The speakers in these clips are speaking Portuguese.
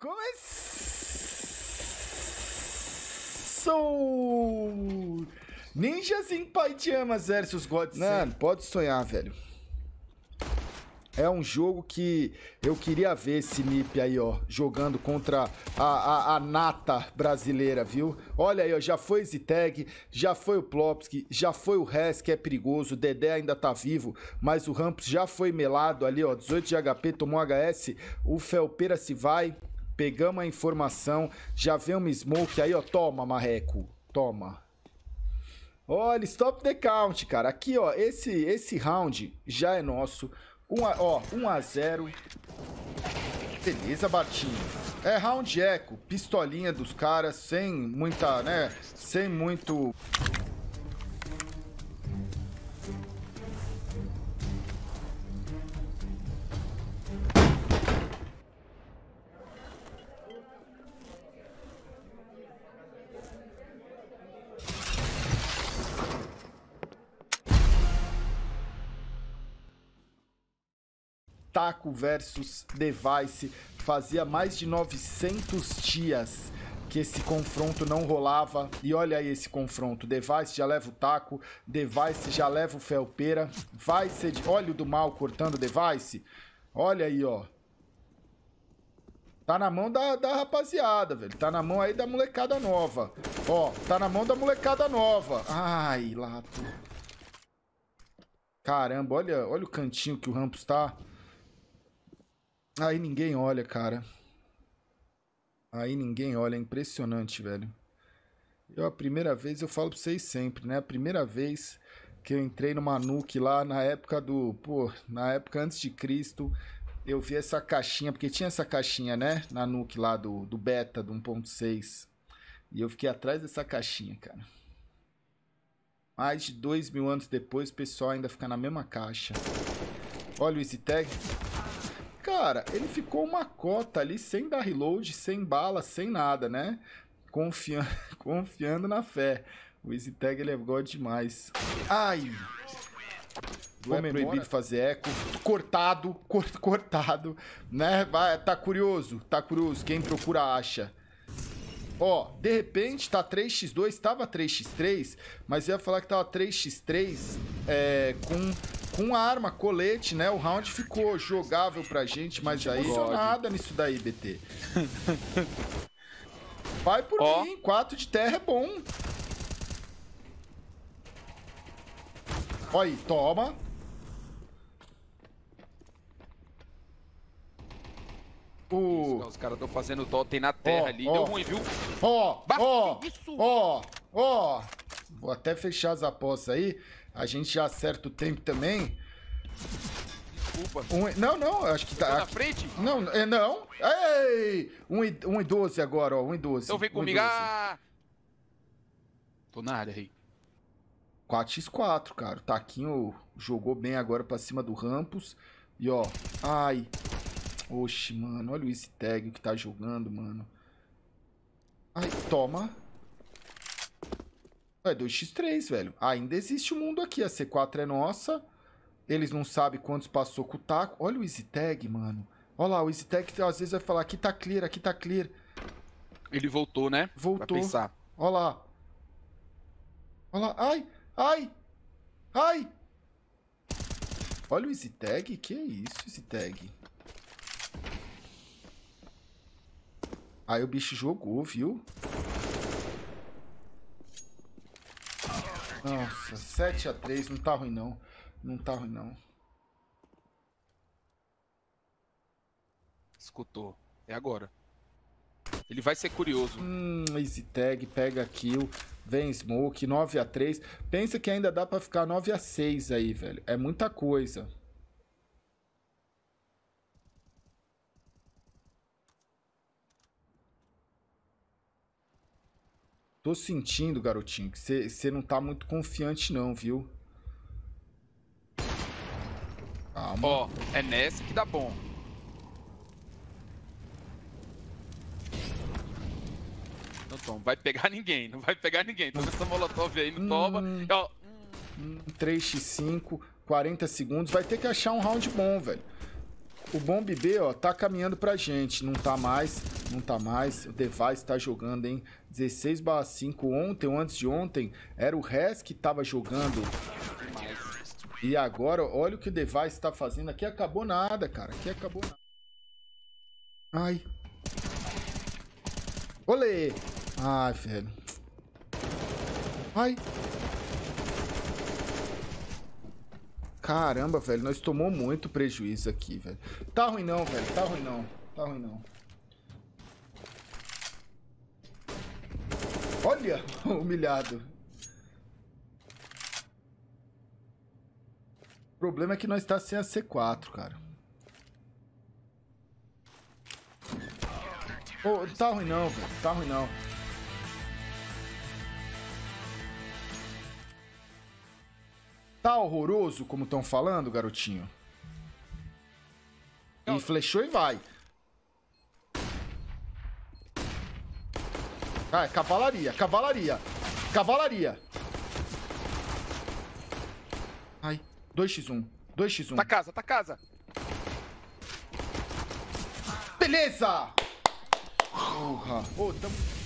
Começou! Ninjas em Pajamas versus God Mano, pode sonhar, velho. É um jogo que eu queria ver esse NiP aí, ó, jogando contra a, a, a, nata brasileira, viu? Olha aí, ó, já foi Ziteg, já foi o Plopski, já foi o Res, que é perigoso, o Dedé ainda tá vivo, mas o Rampos já foi melado ali, ó, 18 de HP, tomou HS, o Felpeira se vai, pegamos a informação, já vem uma Smoke aí, ó, toma, Marreco, toma. Olha, stop the count, cara. Aqui, ó, esse, esse round já é nosso. Um a, ó, 1 a 0 Beleza, Batinho. É round eco, pistolinha dos caras, sem muita, né? Sem muito Taco versus Device. Fazia mais de 900 dias que esse confronto não rolava. E olha aí esse confronto. Device já leva o taco, Device já leva o felpeira. Vai ser de... Olha o do mal cortando Device. Olha aí, ó. Tá na mão da, da rapaziada, velho. Tá na mão aí da molecada nova. Ó, tá na mão da molecada nova. Ai, lato. Caramba, olha, olha o cantinho que o Rampos tá. Aí ninguém olha, cara. Aí ninguém olha, é impressionante, velho. Eu, a primeira vez, eu falo pra vocês sempre, né? A primeira vez que eu entrei no Manuque lá na época do. Pô, na época antes de Cristo, eu vi essa caixinha, porque tinha essa caixinha, né? Na Nuke lá do, do beta, do 1.6. E eu fiquei atrás dessa caixinha, cara. Mais de dois mil anos depois, o pessoal ainda fica na mesma caixa. Olha o Easy Tag. Cara, ele ficou uma cota ali sem dar reload, sem bala, sem nada, né? Confiando, confiando na fé. O Easy Tag ele é god demais. Ai! Não é proibido fazer eco. Cortado, cort, cortado, né? Vai, tá curioso, tá curioso. Quem procura acha. Ó, de repente tá 3x2, tava 3x3, mas eu ia falar que tava 3x3 é, com, com arma, colete, né? O round ficou jogável pra gente, mas aí nada nisso daí, BT. Vai por oh. mim, 4 de terra é bom. Olha aí, toma. O... Os caras estão fazendo totem na terra oh, ali. Oh. Deu ruim, viu? Ó, ó, ó, ó. Vou até fechar as apostas aí. A gente já acerta o tempo também. Desculpa. Um, não, não, acho que tá. na frente? Não, é, não. Ei! 1 e, 1 e 12 agora, ó. 1 e 12. Então vem comigo. Ah! Tô na área aí. 4x4, cara. O Taquinho jogou bem agora pra cima do Rampos. E ó, ai, Oxe, mano, olha o easy tag que tá jogando, mano. Ai, toma. É 2x3, velho. Ainda existe o um mundo aqui. A C4 é nossa. Eles não sabem quantos passou com o taco. Olha o easy tag, mano. Olha lá, o easy tag às vezes vai falar aqui tá clear, aqui tá clear. Ele voltou, né? Voltou. Olha lá. Olha lá. Ai, ai, ai. Olha o easy tag. Que é isso, easy tag? Aí o bicho jogou, viu? Nossa, 7x3, não tá ruim não. Não tá ruim não. Escutou. É agora. Ele vai ser curioso. Hum, easy tag, pega kill, vem smoke, 9x3. Pensa que ainda dá pra ficar 9x6 aí, velho. É muita coisa. Tô sentindo, garotinho, que você não tá muito confiante não, viu? Calma. Ó, é nessa que dá bom. Não toma, vai pegar ninguém, não vai pegar ninguém. Toma essa molotov aí, não toma. Hum, ó. Hum, 3x5, 40 segundos. Vai ter que achar um round bom, velho. O Bomb B, ó, tá caminhando pra gente. Não tá mais, não tá mais. O Device tá jogando, hein? 16 5 ontem ou antes de ontem, era o Res que tava jogando. E agora, olha o que o Device tá fazendo. Aqui acabou nada, cara. Aqui acabou nada. Ai. Olê! Ai, velho. Ai. Caramba, velho, nós tomou muito prejuízo aqui, velho. Tá ruim não, velho, tá ruim não. Tá ruim não. Olha, humilhado. O problema é que nós tá sem a C4, cara. Oh, tá ruim não, velho. Tá ruim não. Tá horroroso, como estão falando, garotinho? E flechou e vai. Ah, é cavalaria, cavalaria, cavalaria. Ai, 2x1, 2x1. Tá casa, tá casa. Beleza! Porra. Ô, tamo...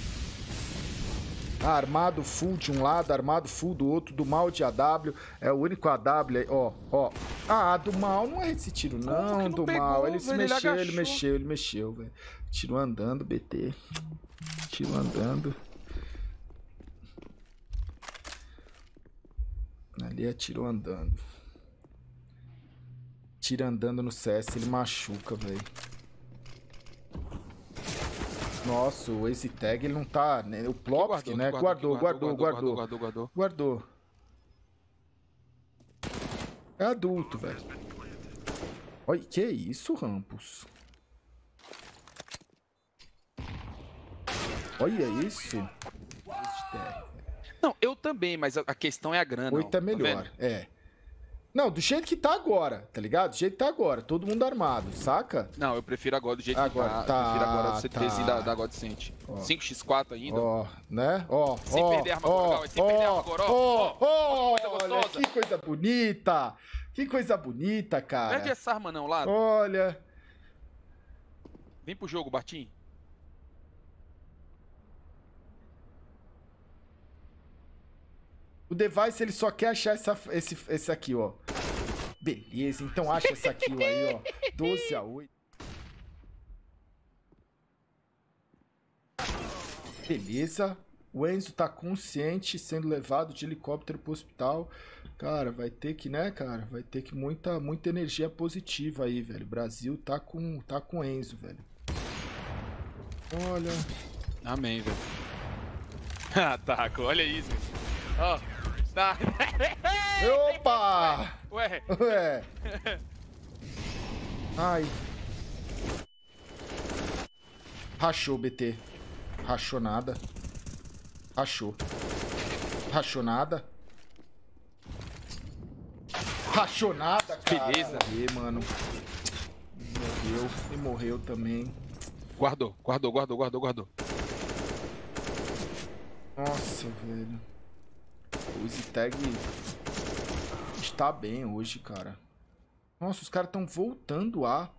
Armado full de um lado, armado full do outro, do mal de AW. É o único AW aí, ó, ó. Ah, do mal não é esse tiro, não, não do pegou, mal. Ele se mexeu, ele, ele mexeu, ele mexeu, velho. Tiro andando, BT. Tiro andando. Ali atirou andando. Tira andando no CS, ele machuca, velho. Nossa, o Ace Tag ele não tá. Né? O Plopsky, né? Guardou, guardou, guardou, guardou, guardou, guardou. É adulto, velho. Olha, que isso, Rampos? Olha isso. Não, eu também, mas a questão é a grana. Oito é tá melhor, tá é. Não, do jeito que tá agora, tá ligado? Do jeito que tá agora, todo mundo armado, saca? Não, eu prefiro agora do jeito agora, que tá. tá. Eu prefiro agora você tá. ter esse da, da God Decent. 5x4 ainda. Ó, né? Ó, sem ó, perder a arma ó, agora, sem ó, perder a arma agora, ó. Ó, olha, que coisa bonita. Que coisa bonita, cara. Perde essa arma não, lá. Olha. Vem pro jogo, Bartim. O device ele só quer achar essa, esse, esse aqui, ó. Beleza, então acha essa aqui aí, ó. 12 a 8. Beleza. O Enzo tá consciente, sendo levado de helicóptero pro hospital. Cara, vai ter que, né, cara? Vai ter que muita, muita energia positiva aí, velho. O Brasil tá com, tá com Enzo, velho. Olha. Amém, velho. ah, tá. Olha isso. Ó. Oh. Tá. Opa! Ué. Ué. Ai. Rachou, BT. Rachou nada. Rachou. Rachou nada. Rachou nada, cara. Beleza. E, mano. Morreu. E morreu também. Guardou, guardou, guardou, guardou, guardou. Nossa, velho. O Zitag está bem hoje, cara. Nossa, os caras estão voltando a.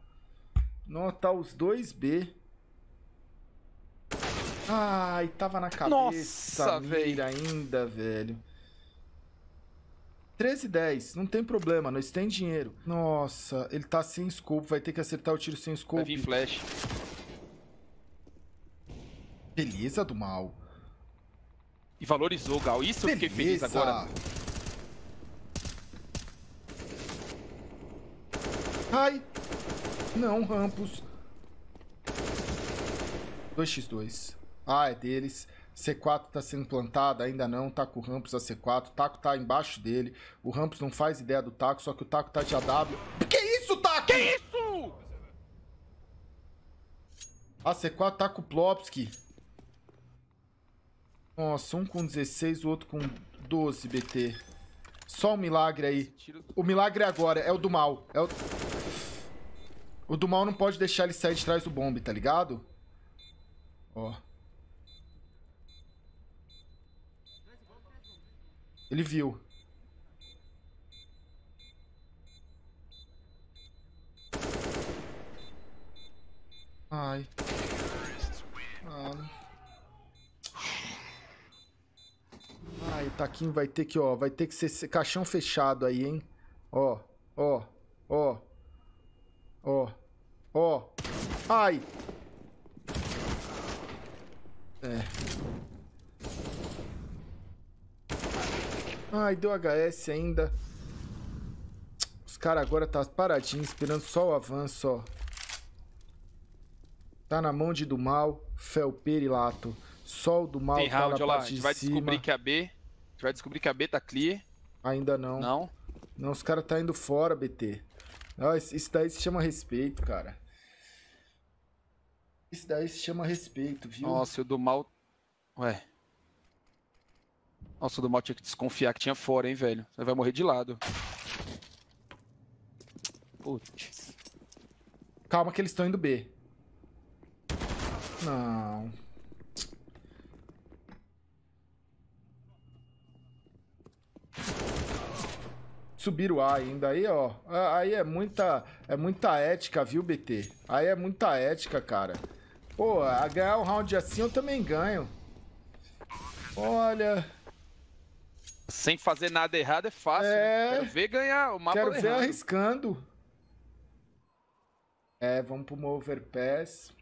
Nossa, tá os dois B. Ai, tava na cabeça Nossa, velho. ainda, velho. 13 e 10, não tem problema, nós tem dinheiro. Nossa, ele tá sem scope, vai ter que acertar o tiro sem scope. Vai vir flash. Beleza do mal. E valorizou, Gal. Isso eu fiquei feliz agora. Ai! Não, Rampos. 2x2. Ah, é deles. C4 tá sendo plantado, ainda não. Tá com o Rampos a C4. O Taco tá embaixo dele. O Rampos não faz ideia do Taco, só que o Taco tá de AW. Que isso, Taco? Que isso? A C4 tá com o Plopski. Nossa, um com 16, o outro com 12, BT. Só um milagre aí. O milagre é agora, é o do mal. É o... o do mal não pode deixar ele sair de trás do bombe, tá ligado? Ó. Ele viu. Ai. O Taquinho vai ter que, ó, vai ter que ser caixão fechado aí, hein? Ó, ó, ó. Ó, ó. Ai! É. Ai, deu HS ainda. Os caras agora tá paradinhos, esperando só o avanço, ó. Tá na mão de do mal, Felperilato. Sol do mal Tem tá round, na lá. A gente vai descobrir que a B. Gente vai descobrir que a B tá clear. Ainda não. Não. Não, os caras tá indo fora, BT. Ó, isso daí se chama respeito, cara. Isso daí se chama respeito, viu? Nossa, o do mal. Ué. Nossa, o do mal tinha que desconfiar que tinha fora, hein, velho. Você vai morrer de lado. Putz. Calma que eles estão indo B. Não. Subir o A ainda aí, ó. Aí é muita, é muita ética, viu, BT? Aí é muita ética, cara. Pô, a ganhar um round assim eu também ganho. Olha, Sem fazer nada errado é fácil. É. Quero ver ganhar o mapa quero ver errado. arriscando. É, vamos pro overpass.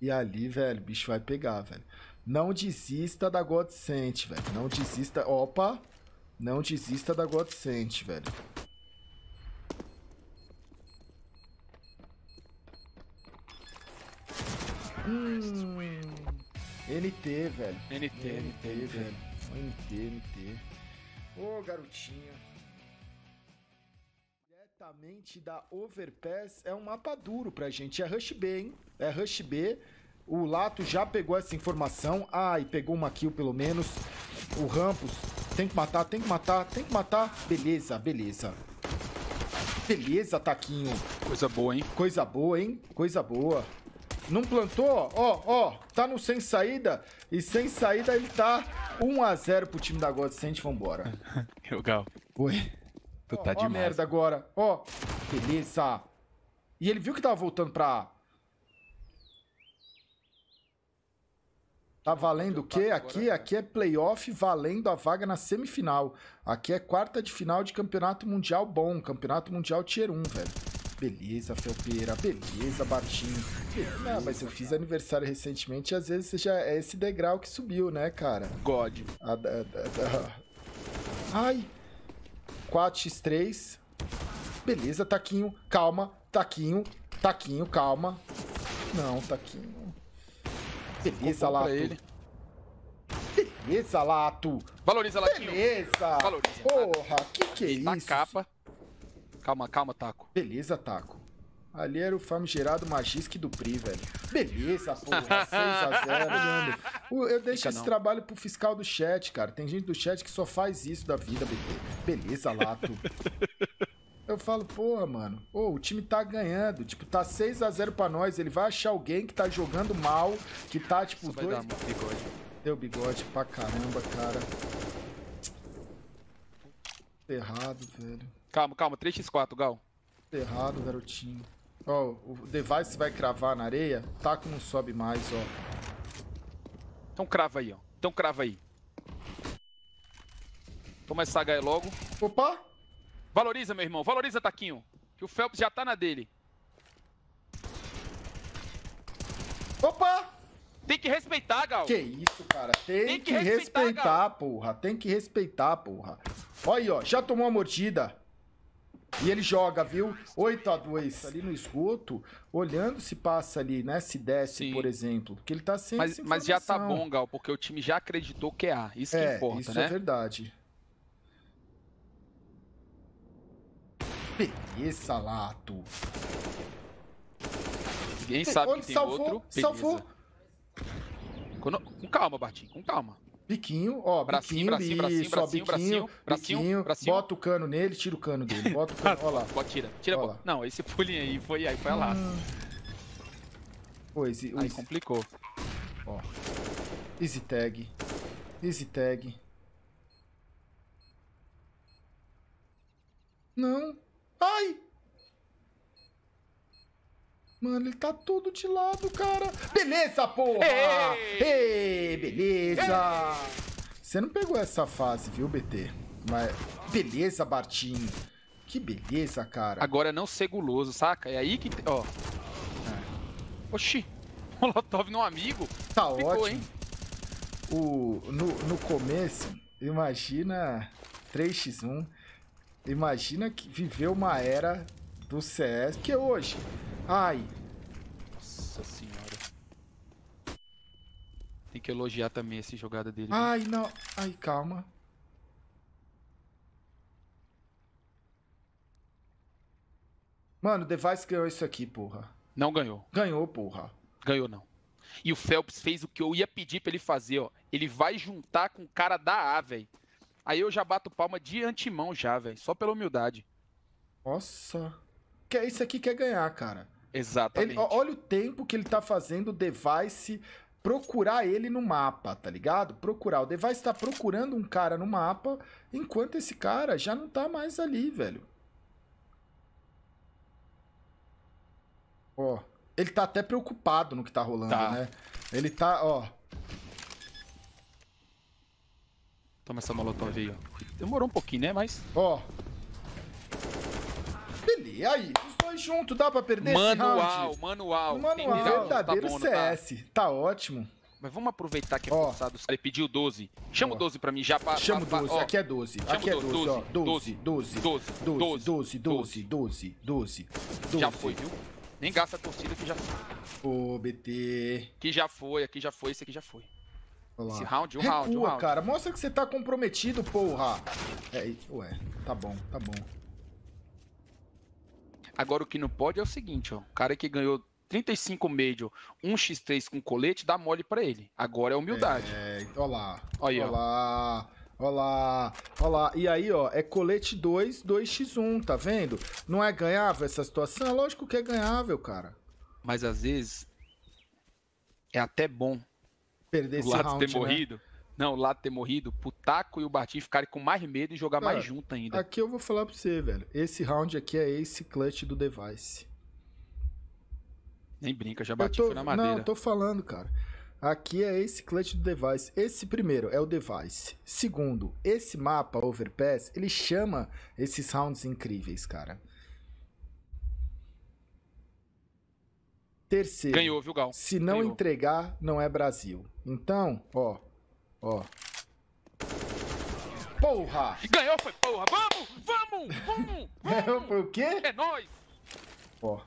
E ali, velho, o bicho vai pegar, velho. Não desista da Godsent, velho. Não desista. Opa! Não desista da Godsent, velho. Hum. NT, velho. NT, NT, NT. velho. NT, NT. Ô, garotinha. Diretamente da Overpass é um mapa duro pra gente. É Rush B, hein? É Rush B. O Lato já pegou essa informação. Ah, e pegou uma kill pelo menos. O Rampos tem que matar, tem que matar, tem que matar. Beleza, beleza. Beleza, Taquinho. Coisa boa, hein? Coisa boa, hein? Coisa boa. Não plantou? Ó, ó, tá no sem saída. E sem saída ele tá 1x0 pro time da Godsend. Vambora. Legal. Oi. Tu Ó, tá ó demais. merda agora. Ó, beleza. E ele viu que tava voltando pra A. Tá valendo o quê? Aqui, aqui é playoff valendo a vaga na semifinal. Aqui é quarta de final de campeonato mundial bom. Campeonato mundial tier 1, velho. Beleza, Felpeira. Beleza, Bartinho. Não, mas eu fiz aniversário recentemente e às vezes já é esse degrau que subiu, né, cara? God. A- a- a- Ai. 4x3. Beleza, Taquinho. Calma. Taquinho. Taquinho, calma. Não, Taquinho. Beleza, Lato. ele. Beleza, Lato. Valoriza, Latinho. Beleza. Valoriza. Porra, que que é Tá isso? capa. Calma, calma, Taco. Beleza, Taco. Ali era o famigerado Magisk do Pri, velho. Beleza, porra. 6x0. Eu deixo Fica esse não. trabalho pro fiscal do chat, cara. Tem gente do chat que só faz isso da vida, BT. Beleza, Lato. Eu falo, porra, mano. Ô, o time tá ganhando. Tipo, tá 6x0 pra nós. Ele vai achar alguém que tá jogando mal, que tá, tipo, Vai dois. dar muito bigode. Deu bigode pra caramba, cara. Errado, velho. Calma, calma. 3x4, Gal. Errado, garotinho. Ó, o device vai cravar na areia. Taco não sobe mais, ó. Então crava aí, ó. Então crava aí. Toma essa H logo. Opa! Valoriza, meu irmão. Valoriza, Taquinho. Que o Phelps já tá na dele. Opa! Tem que respeitar, Gal. Que isso, cara? Tem, Tem que, que respeitar, respeitar, porra. Tem que respeitar, porra. Olha aí, ó. Já tomou a mordida. E ele joga, viu? 8 a 2 ali no esgoto, olhando se passa ali, né? Se desce, Sim. por exemplo. Porque ele tá sem Mas, mas já tá bom, Gal, porque o time já acreditou que é A. Isso que é, importa, isso né? é verdade. Beleza, Lato. Ninguém sabe Olha, que tem salvou, outro. Beleza. salvou. Quando- Com calma, Bartinho, com calma. Biquinho, ó, Bracinho, biquinho, bracinho, bracinho, isso, ó, bracinho, biquinho, bracinho, biquinho, bracinho. bota o cano nele, tira o cano dele, bota o cano, ó lá. Pode tira. Tira, Ó lá. Não, esse pulinho aí foi aí, foi lá. Pô, easy, Aí complicou. ó. Easy tag, easy tag. Não. Ai! Mano, ele tá todo de lado, cara. Beleza, porra! Ei! Ei, beleza! Você não pegou essa fase, viu, BT? Mas beleza, Bartinho. Que beleza, cara. Agora não ser guloso, saca? É aí que. Ó. É. Oxi. Molotov no amigo. Tá Ficou, ótimo. hein? O, no, no começo, imagina 3x1. Imagina que viveu uma era do CS. Que hoje. Ai, Nossa senhora. Tem que elogiar também essa jogada dele. viu? ai, não. Ai, calma. Mano, o Device ganhou isso aqui, porra. Não ganhou. Ganhou, porra. Ganhou não. E o Phelps fez o que eu ia pedir pra ele fazer, ó. Ele vai juntar com o cara da A, velho. Aí eu já bato palma de antemão já, velho. Só pela humildade. Nossa. Que isso aqui quer ganhar, cara. Exatamente. Ele, olha o tempo que ele tá fazendo o Device procurar ele no mapa, tá ligado? Procurar. O Device tá procurando um cara no mapa, enquanto esse cara já não tá mais ali, velho. Ó, ele tá até preocupado no que tá rolando, Tá. né? Ele tá, ó. Toma essa molotov aí, ó. Demorou um pouquinho, né? Mas. Ó. Beleza, aí, os dois juntos, dá pra perder esse Manual, round? manual. Manual, entendeu? verdadeiro tá bom, não tá? CS. Tá ótimo. Mas vamos aproveitar que é Ó. forçado. Ele pediu 12. Chama o 12 pra mim já pra. Chama o pra- 12, ó, aqui é 12. Chama Aqui é o 12, 12, ó. 12, 12, 12, 12, 12, 12, 12, 12. Já foi, viu? Nem gasta a torcida que já foi. Ô, BT. Que já foi, aqui já foi, esse aqui já foi. Olha Esse round, um Recua, round, um round. cara. Mostra que você tá comprometido, porra. É, ué, tá bom, tá bom. Agora o que não pode é o seguinte, ó. O cara que ganhou 35 Major, 1x3 com colete, dá mole pra ele. Agora é humildade. É, olha lá. Olha ó. lá. Olha lá, olha lá. E aí, ó, é colete 2, 2x1, tá vendo? Não é ganhável essa situação? É lógico que é ganhável, cara. Mas às vezes é até bom Perder o esse Lato round, ter né? morrido. Não, o Lato ter morrido, pro Taco e o Bartim ficarem com mais medo e jogar mais junto ainda. Aqui eu vou falar pra você, velho. Esse round aqui é esse clutch do device. Nem brinca, já bati, tô, foi na madeira. Não, eu tô falando, cara. Aqui é esse clutch do device. Esse primeiro é o device. Segundo, esse mapa overpass, ele chama esses rounds incríveis, cara. Terceiro, Ganhou, viu, Gal? se não Ganhou. entregar, não é Brasil. Então, ó, ó. Porra! Ganhou, foi porra. Vamos, vamos, vamos, Foi o quê? é nóis. Ó,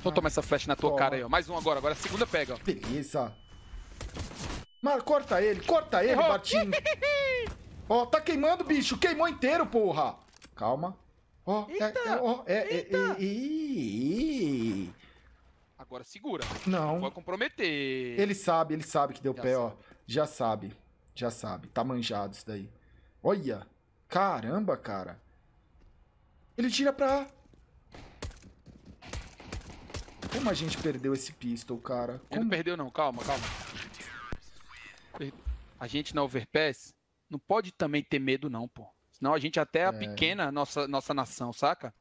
Então toma essa flecha na tua cara aí, ó. Mais um agora, agora a segunda pega, ó. beleza. Mas corta ele, corta ele, Errou. Batinho. Ó, tá queimando, bicho. Queimou inteiro, porra. Calma. Ó, é, é, ó, é, é, é, é, é. Agora segura. Não. Vai comprometer. Ele sabe, ele sabe que deu Já pé, ó. Já sabe. Já sabe. Tá manjado isso daí. Olha. Caramba, cara. Ele tira pra. Como a gente perdeu esse pistol, cara? Ele não Como... perdeu, não. Calma, calma. A gente na Overpass não pode também ter medo, não, pô. Senão a gente até é. pequena nossa, nossa nação, saca?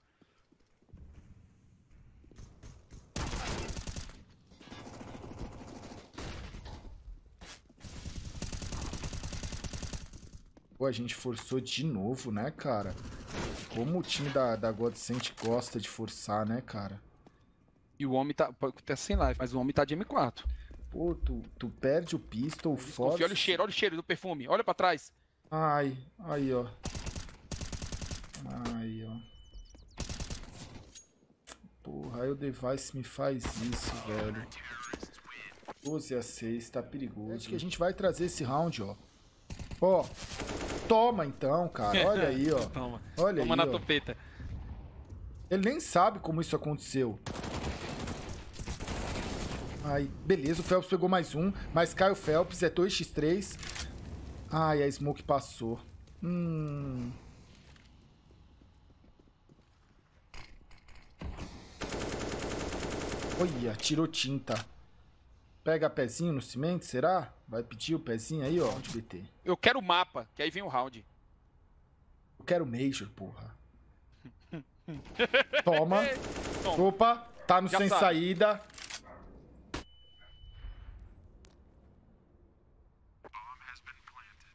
Pô, a gente forçou de novo, né, cara? Como o time da, da Godsent gosta de forçar, né, cara? E o homem tá. pode Tá sem live, mas o homem tá de M4. Pô, tu, tu perde o pistol, força... olha o cheiro, olha o cheiro do perfume. Olha pra trás. Ai, aí, ó. Aí, ó. Porra, aí o device me faz isso, velho. 12 a 6, tá perigoso. Acho que a gente vai trazer esse round, ó. Ó, toma então, cara. Olha aí, ó. Toma. Olha Toma aí, na ó. topeta. Ele nem sabe como isso aconteceu. Ai, beleza, o Phelps pegou mais um, mas cai o Phelps, é 2x3. Ai, a Smoke passou. Hum. Olha, tirou tinta. Pega pezinho no cimento, será? Vai pedir o pezinho aí, ó, de BT. Eu quero o mapa, que aí vem o round. Eu quero Major, porra. Toma. Toma. Opa, tá no Já sem sabe. saída.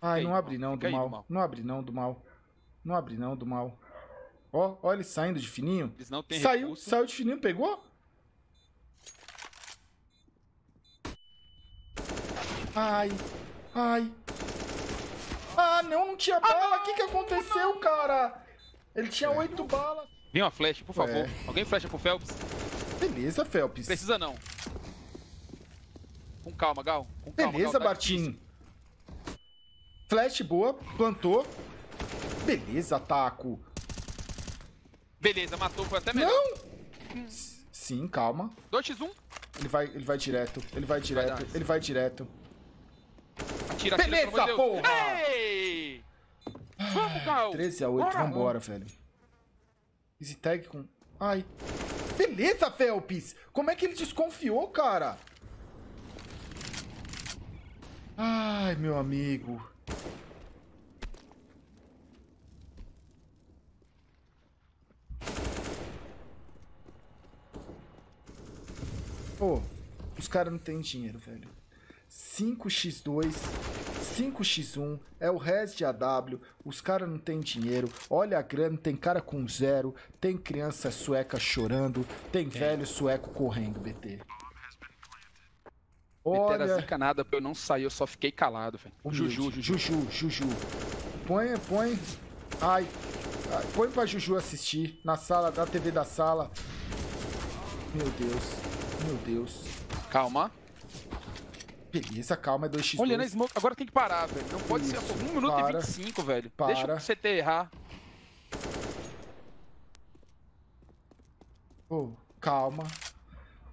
Ai, não mal. não, do aí, mal. mal. Não abre não, do mal. Não abre não, do mal. Ó, ó ele saindo de fininho. Eles não têm Saiu, recurso. saiu de fininho, pegou? Ai, ai. Ah, não, não tinha bala. O que que aconteceu, cara? Ele tinha oito balas. Vem uma flecha, por favor. É. Alguém flecha pro Phelps? Beleza, Felps. Precisa não. Com calma, Gal. Com calma, Beleza, Gal, tá Bartinho. Flash boa, plantou. Beleza, Taco. Beleza, matou, foi até melhor. Não! Sim, calma. 2x1. Ele vai, ele vai direto. Ele vai direto. isso. ele vai direto. Atira, Beleza, pelo amor de Deus. porra! Ei! Vamos, Gal. 13 a 8, Bora, vambora, velho. Easy tag com. Ai. Beleza, Felps! Como é que ele desconfiou, cara? Ai, meu amigo. Pô, os caras não têm dinheiro, velho. 5x2, 5x1, é o res de AW, os caras não têm dinheiro, olha a grana, tem cara com zero, tem criança sueca chorando, tem velho sueco correndo, BT. Olha. Era zica nada, eu não saí, eu só fiquei calado, velho. Juju, Juju. Juju, Juju. Põe, põe, ai, ai, põe pra Juju assistir, na sala, na TV da sala. Meu Deus, meu Deus. Calma. Beleza, calma, é 2x2. Olha na smoke, agora tem que parar, velho. Não pode Isso. ser 1 minuto Para. e 25, velho. Para. Deixa o CT errar. Ô, calma.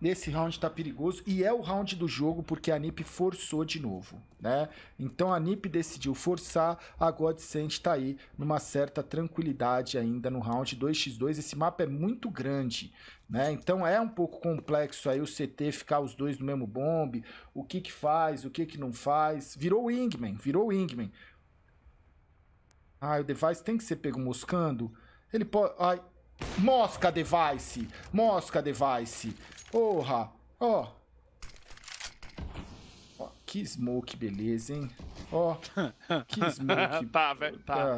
Esse round tá perigoso e é o round do jogo porque a NiP forçou de novo, né? Então a NiP decidiu forçar, a Godsend tá aí numa certa tranquilidade ainda no round 2x2. Esse mapa é muito grande, né? Então é um pouco complexo aí o CT ficar os dois no mesmo bombe, o que que faz, o que que não faz. Virou Wingman, virou Wingman. Ai, o Device tem que ser pego moscando. Ele pode. Ai. Mosca Device! Mosca Device! Porra! Ó. Ó, que smoke, beleza, hein? Ó, que smoke. tá, velho, tá.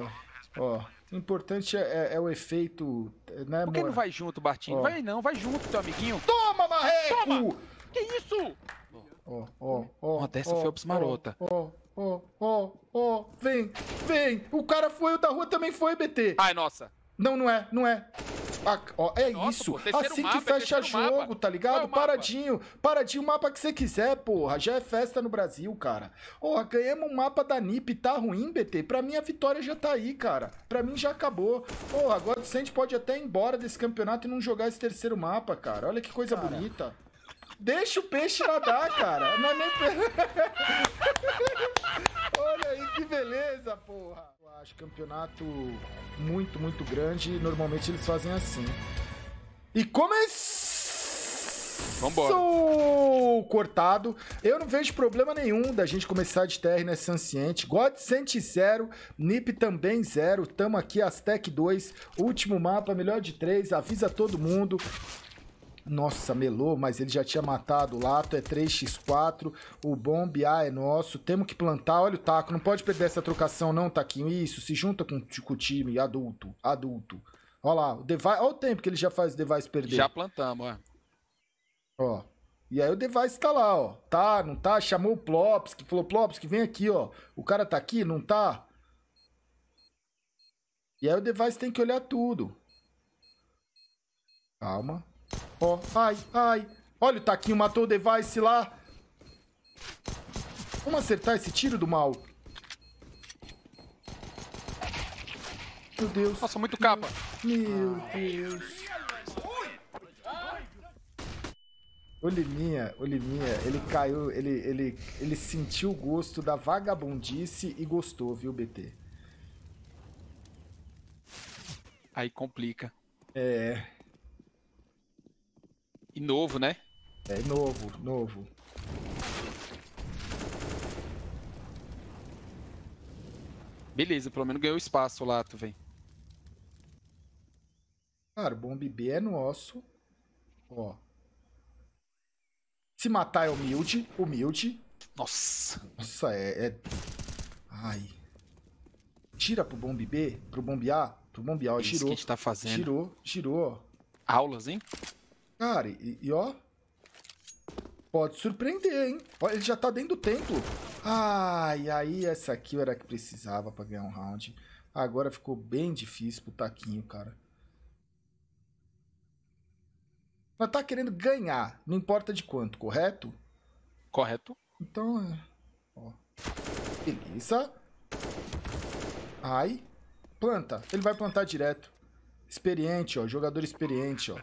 É, ó, o importante é, é o efeito, né, Por que amor? não vai junto, Bartinho? Ó. Vai não, vai junto, teu amiguinho. Toma, Marreco! Toma! Que isso? Ó, ó, ó. Uma dessa ó, ó, marota. Ó, ó, ó, ó. Vem, vem. O cara foi, o da rua também foi, BT. Ai, nossa. Não, não é, não é. Ah, ó, é Nossa, isso. pô, assim mapa, que é fecha jogo, mapa. tá é ligado? mapa? Paradinho. Paradinho, o mapa que você quiser, porra. Já é festa no Brasil, cara. Porra, ganhamos um mapa da NiP, tá ruim, BT? Pra mim a vitória já tá aí, cara. Pra mim já acabou. Porra, agora o Sandy pode até ir embora desse campeonato e não jogar esse terceiro mapa, cara. Olha que coisa bonita. Deixa o peixe nadar, cara. Não é nem. Olha aí que beleza, porra. Eu acho campeonato muito, muito grande normalmente eles fazem assim. E começou Vambora. cortado. Eu não vejo problema nenhum da gente começar de TR nesse Anciente. God 100, NiP também zero. Tamo aqui, Aztec 2, último mapa, melhor de três. Avisa todo mundo. Nossa, melou, mas ele já tinha matado o Lato, é 3x4, o Bomb A é nosso, temos que plantar, olha o taco, não pode perder essa trocação não, Taquinho, isso, se junta com, com o time, adulto, adulto. Olha lá, o Device, olha o tempo que ele já faz o Device perder. Já plantamos, ó. Ó. E aí o Device tá lá, ó. Tá, não tá? Chamou o Plops, que falou, Plops, que vem aqui, ó. O cara tá aqui, não tá? E aí o Device tem que olhar tudo. Calma. Ó, ai, ai. Olha o Taquinho, matou o Device lá. Vamos acertar esse tiro do mal. Meu Deus. Nossa, muito capa. Meu Deus. O Liminha, o Liminha, ele caiu, ele, ele, ele sentiu o gosto da vagabundice e gostou, viu, BT? Aí complica. É, E novo, né? é novo, novo. Beleza, pelo menos ganhou espaço lá, tu vem. Cara, o Bomb B é nosso. Ó, Se matar é humilde. Humilde. Nossa. Nossa, é. é... Ai. Tira pro bombe B, pro bombe A, pro bombe A, ó, Isso que a girou. gente tá fazendo. Girou, girou, ó. Aulas, hein? Cara, e, e ó. Pode surpreender, hein? Ó, ele já tá dentro do templo. Ai, aí essa kill era a que precisava pra ganhar um round. Agora ficou bem difícil pro Taquinho, cara. Mas tá querendo ganhar, não importa de quanto, correto? Correto. Então, é. Ó. Beleza. Ai. Planta. Ele vai plantar direto. Experiente, ó. Jogador experiente, ó.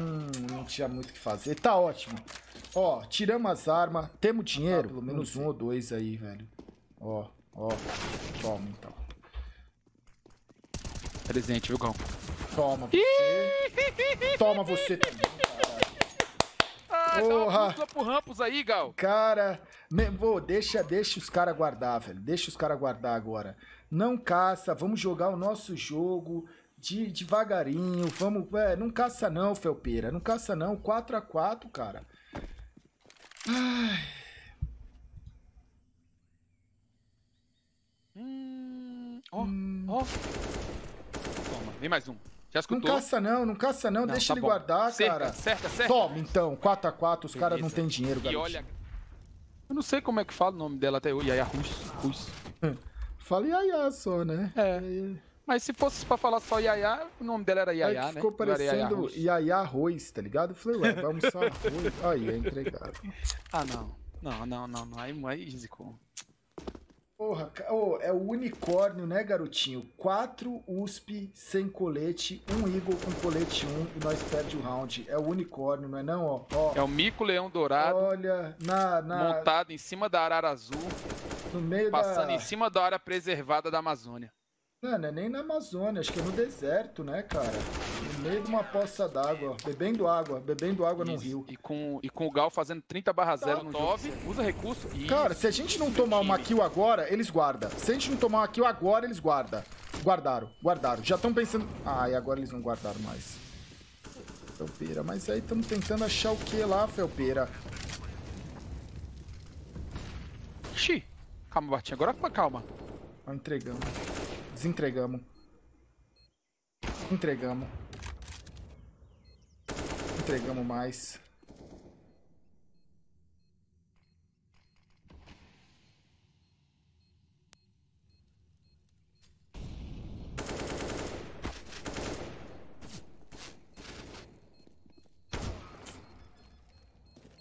Hum, não tinha muito o que fazer. Tá ótimo. Ó, tiramos as armas. Temos dinheiro? pelo menos um ou dois aí, velho. Ó, ó. Toma, então. Presente, viu, Gal? Toma você. Toma você também. Ah, Porra. pro Rampos aí, Gal. Cara, me- vô, deixa, deixa os caras guardar, velho. Deixa os caras guardar agora. Não caça, vamos jogar o nosso jogo de, devagarinho. Vamos, é, não caça não, Felpeira. Não caça não. 4 a 4 cara. Ai, Hum, ó, hum. ó. Toma, vem mais um. Já Não escutou? caça não, não caça não. Não, deixa tá ele bom. guardar, cerca, cara. Cerca, cerca. Toma então, 4 a 4 os caras não têm dinheiro, E garoto. olha... Eu não sei como é que fala o nome dela até hoje. Yaya Rus. Rus. Fala Yaya só, né? É. Mas se fosse pra falar só Yaya, o nome dela era Yaya, que né? ficou Yaya parecendo. Yaya arroz, tá ligado? Eu falei, ué, vai almoçar arroz. Aí, é entregado. Ah, não. Não, não, não, não. Aí, aí zicou. Porra, ô, é o unicórnio, né, garotinho? Quatro USP sem colete, um Eagle com colete 1 e nós perde o round. É o unicórnio, não é não, ó? ó É o mico leão dourado, olha, na, na, montado em cima da arara azul, no meio passando da... em cima da área preservada da Amazônia. Não, não é nem na Amazônia, acho que é no deserto, né, cara? No meio de uma poça d'água, ó, bebendo água, bebendo água num Isso. rio. E com, e com o Gal fazendo 30 barra 0 Tá. no 9, usa recurso. Isso. Cara, se a gente não tomar uma kill agora, eles guardam. Se a gente não tomar uma kill agora, eles guardam. Guardaram, guardaram. Já estão pensando. Ah, e agora eles não guardaram mais. Felpeira, mas aí estamos tentando achar o que lá, Felpeira? Ixi. Calma, Bartinho. Agora calma. Ah, entregamos. Desentregamos. Entregamos. Entregamos mais.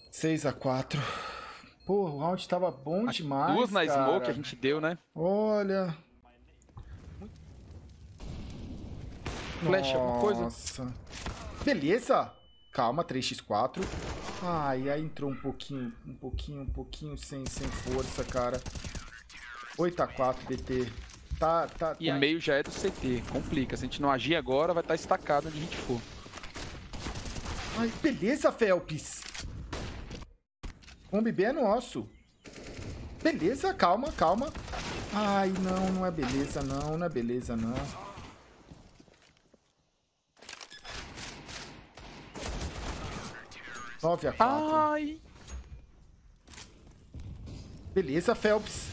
Seis a quatro. Porra, o round tava bom demais. Duas na cara. smoke a gente deu, né? Olha. Flash, alguma coisa? Nossa. Beleza. Calma, 3x4. Ai, aí entrou um pouquinho, um pouquinho, um pouquinho sem, sem força, cara. 8x4, BT. Tá, tá, E tá. o meio já é do CT. Complica. Se a gente não agir agora, vai estar estacado onde a gente for. Ai, beleza, Felps. Bombe B é nosso. Beleza, calma, calma. Ai, não, não é beleza, não, não é beleza, não. Nove a quatro. Ai. Beleza, Phelps.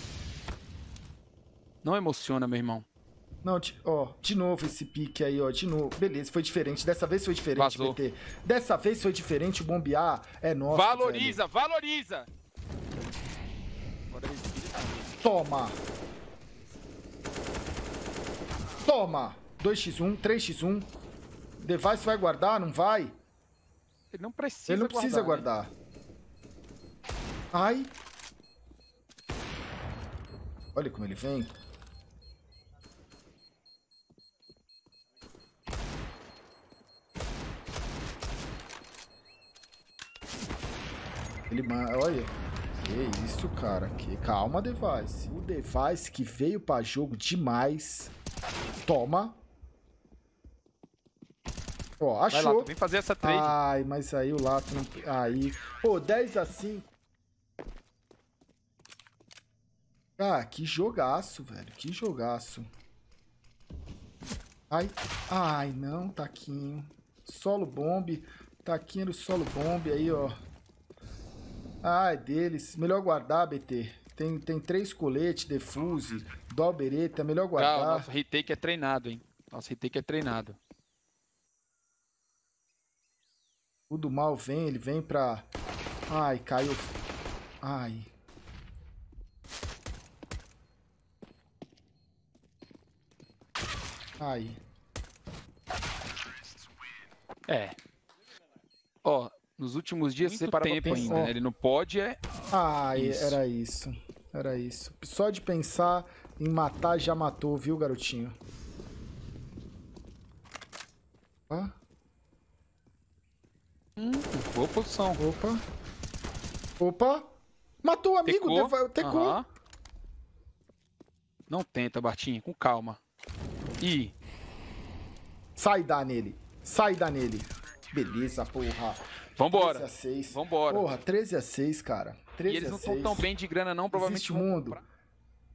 Não emociona, meu irmão. Não, de- ó, de novo esse pique aí, ó, de novo. Beleza, foi diferente. Dessa vez foi diferente, Vazou. BT. Dessa vez foi diferente. O bombear é nosso. valoriza, valoriza! Agora respira. velho. Toma. Toma. 2x1, 3x1. Device vai guardar, não vai? Ele não precisa Ele não precisa né? guardar. Ai. Olha como ele vem. Ele ma- olha. Que isso, cara. Que calma, Device. O Device que veio pra jogo demais. Toma. Ó, Vai lá, achou. tu vem fazer essa trade. Ai, mas aí o Lato não. Aí. Pô, 10 a 5. Ah, que jogaço, velho. Que jogaço. Ai, ai, não, taquinho. Solo bomb. Taquinho do solo bomb aí, ó. Ai, deles. Melhor guardar, BT. Tem, tem três coletes, defuse, dobereta. Melhor guardar. Calma, nosso retake é treinado, hein? Nosso retake é treinado. O do mal vem, ele vem pra... Ai, caiu. Ai. Ai. É. Ó, nos últimos dias Muito você para tempo, ainda. Né? Ele não pode é. Ai, Isso. era isso. Era isso. Só de pensar em matar, já matou, viu, garotinho? Ó, Hum, boa posição. opa. Opa! Matou o amigo, Tecou. deva- tecou. Aham. Não tenta, Bartinho, com calma. Ih, Sai dá nele. Sai dá nele. Beleza, porra. 13 vambora. a 6. Vambora. Porra, 13 a 6, cara. 13 E eles não 6. estão tão bem de grana, não. Provavelmente Existe mundo.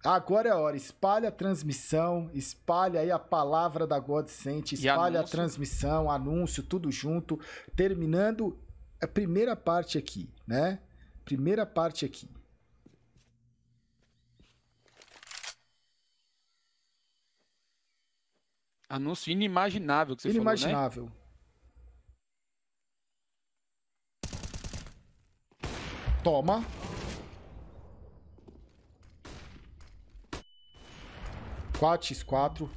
Agora é a hora. Espalha a transmissão, espalha aí a palavra da Godsent, espalha a transmissão, anúncio, tudo junto. Terminando a primeira parte aqui, né? Primeira parte aqui. Anúncio inimaginável que você falou, né? Inimaginável. Toma. Quatro x 4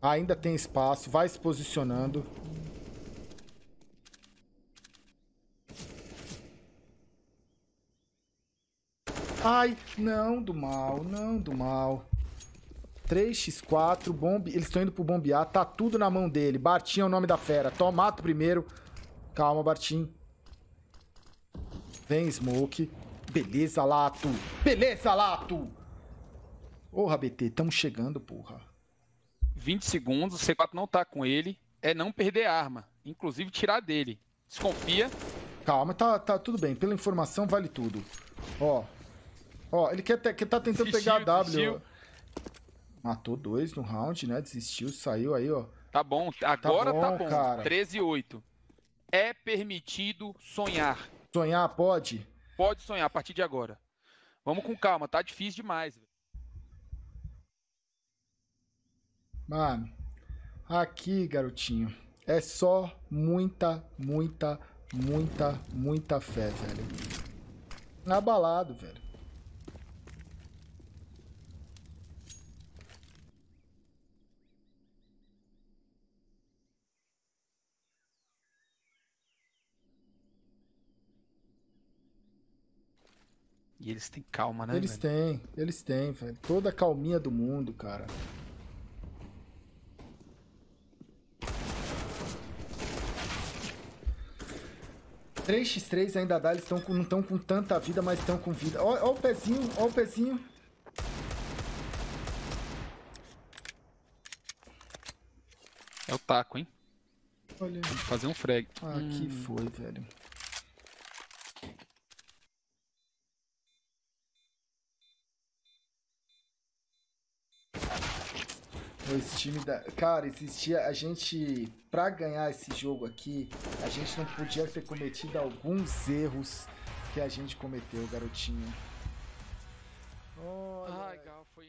Ainda tem espaço. Vai se posicionando. Ai, não do mal, não do mal. 3x4, bombe. Eles estão indo pro bombear, tá tudo na mão dele. Bartinho é o nome da fera. Toma, mata primeiro. Calma, Bartinho. Vem, Smoke. Beleza, Lato. Beleza, Lato. Porra, BT, tamo chegando, porra. 20 segundos, o C4 não tá com ele. É não perder arma. Inclusive tirar dele. Desconfia. Calma, tá, tá tudo bem. Pela informação, vale tudo. Ó. Ó, ele quer, te- quer tá tentando Desistiu, pegar a W. desistiu. Matou dois no round, né? Desistiu, saiu aí, ó. Tá bom, agora tá bom, bom. cara. 13 e 8. É permitido sonhar. Sonhar pode? Pode sonhar a partir de agora. Vamos com calma, tá difícil demais. velho. Mano, aqui, garotinho, é só muita, muita, muita, muita fé, velho. Abalado, velho. E eles têm calma, né? Eles velho? têm, eles têm, velho. Toda a calminha do mundo, cara. Três x 3 ainda dá, eles tão com- não estão com tanta vida, mas estão com vida. Ó, ó o pezinho, ó o pezinho. É o taco, hein? Olha, Vamos fazer um frag. ah, que Hum. foi, velho. Pô, Esse time da. Cara, existia. A gente. Pra ganhar esse jogo aqui, a gente não podia ter cometido alguns erros que a gente cometeu, garotinho. Olha. Ai, Gal, foi